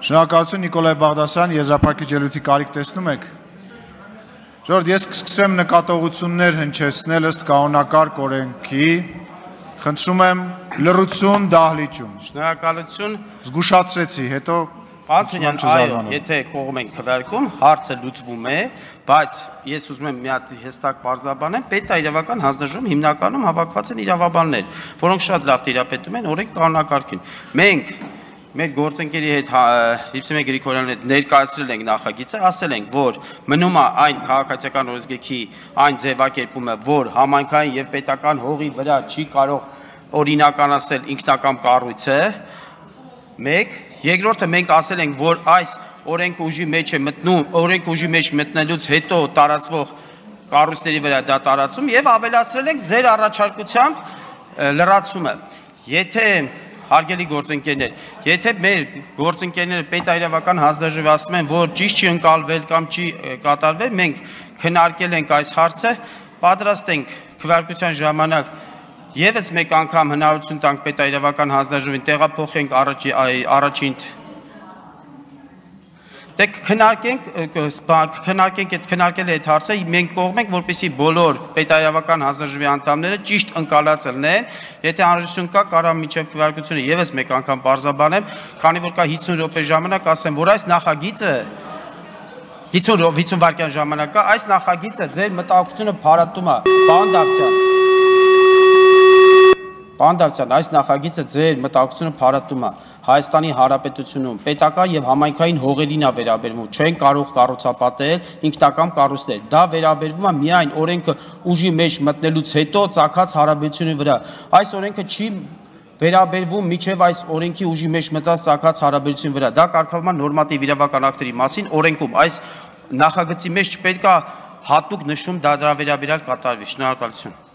Շնորհակալություն Նիկոլայ Բաղդասարյան, եզրափակիչ ելույթի կարիք տեսնում եք։ Ժողովուրդ, ես կսկսեմ նկատողություններ հնչեցնել ըստ կանոնակարգ օրենքի։ Խնդրում եմ լրություն դահլիճում։ Շնորհակալություն։ Զգուշացրեցի, հետո Պանթոնյան, այո, եթե կողմ ենք քվարկում, հարցը լուծվում է, բայց ես ուզում եմ մի հատ հստակ բարձաբանեմ, պետա իրավական հանձնաժողովում հիմնականում հավաքված են իրավաբաններ, որոնք շատ լավ տիրապետում են օրենք կանոնակարգին։ Մենք մեր գործընկերի հետ Լիպսեմե Գրիգորյանի հետ ներկայացրել ենք նախագիծը, ասել ենք, որ մնում է այն քաղաքացիական օրենսգրքի այն ձևակերպումը, որ համայնքային եւ պետական հողի վրա չի կարող օրինականացնել ինքնական կառույցը։ 1. Երկրորդը մենք ասել ենք, որ այս օրենքը ուժի մեջ է մտնում, օրենքը ուժի մեջ մտնելուց հետո տարածվող կառույցների վրա դա տարածում եւ ավելացրել ենք ձեր առաջարկությամբ լրացումը։ Եթե հարգելի գործընկերներ, եթե մեր գործընկերները պետայրավական հանձնաժողովի ասում են, որ ճիշտ չի ընկալվել կամ չի կատարվել, մենք քննարկել ենք այս հարցը, պատրաստ ենք քվեարկության ժամանակ եւս մեկ անգամ հնարավորություն տանք պետայրավական հանձնաժողովին տեղափոխենք առաջի առաջին Դե քննարկենք քննարկենք այդ քննարկել այդ հարցը մենք կողմ ենք որպեսի բոլոր պետայավական հանձնաժողովի անդամները ճիշտ ընկալած լինեն եթե անհրաժեշտություն կա կարա միջև քվեարկությունը եւս մեկ անգամ բարձաբանեմ քանի որ կա 50 րոպե ժամանակ ասեմ որ այս նախագիծը 50 50 վայրկյան ժամանակ կա այս նախագիծը ձեր մտահոգությունը փարատում է բան դարձյալ Պանդավցյան, այս նախագիծը ձեր մտակցությունը փարատում է Հայաստանի Հանրապետությունում պետական եւ համայնքային հողերին է վերաբերվում, չեն կարող կառուցապատել ինքնական կառույցներ։ Դա վերաբերվում է միայն օրենքը ուժի մեջ մտնելուց հետո ցակած հարաբերությունի վրա։ Այս օրենքը չի վերաբերվում միջև այս օրենքի ուժի մեջ մտած ցակած հարաբերությունի վրա։ Դա կարգավորման նորմատիվ իրավական ակտերի մասին օրենքում այս նախագծի մեջ չպետք է հատուկ նշում դա դրա վերաբերյալ կատարվի։ Շնորհակալություն։